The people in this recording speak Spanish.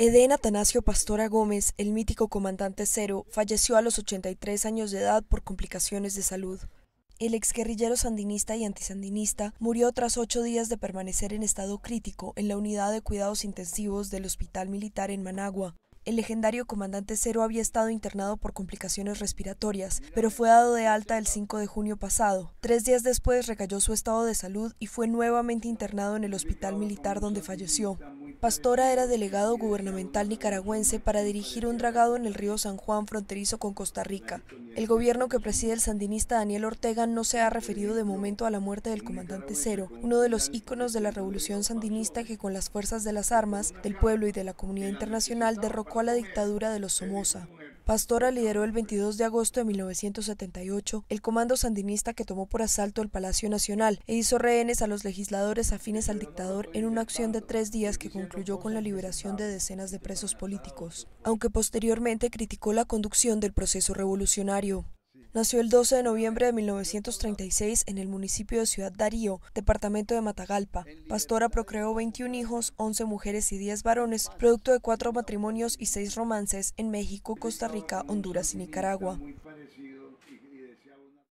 Eden Atanasio Pastora Gómez, el mítico comandante cero, falleció a los 83 años de edad por complicaciones de salud. El exguerrillero sandinista y antisandinista murió tras ocho días de permanecer en estado crítico en la unidad de cuidados intensivos del Hospital Militar en Managua. El legendario comandante Cero había estado internado por complicaciones respiratorias, pero fue dado de alta el 5 de junio pasado. Tres días después recayó su estado de salud y fue nuevamente internado en el Hospital Militar donde falleció. Pastora era delegado gubernamental nicaragüense para dirigir un dragado en el río San Juan fronterizo con Costa Rica. El gobierno que preside el sandinista Daniel Ortega no se ha referido de momento a la muerte del comandante Cero, uno de los íconos de la revolución sandinista que con las fuerzas de las armas, del pueblo y de la comunidad internacional derrocó a la dictadura de los Somoza. Pastora lideró el 22 de agosto de 1978 el comando sandinista que tomó por asalto el Palacio Nacional e hizo rehenes a los legisladores afines al dictador en una acción de tres días que concluyó con la liberación de decenas de presos políticos, aunque posteriormente criticó la conducción del proceso revolucionario. Nació el 12 de noviembre de 1936 en el municipio de Ciudad Darío, departamento de Matagalpa. Pastora procreó 21 hijos, 11 mujeres y 10 varones, producto de cuatro matrimonios y seis romances en México, Costa Rica, Honduras y Nicaragua.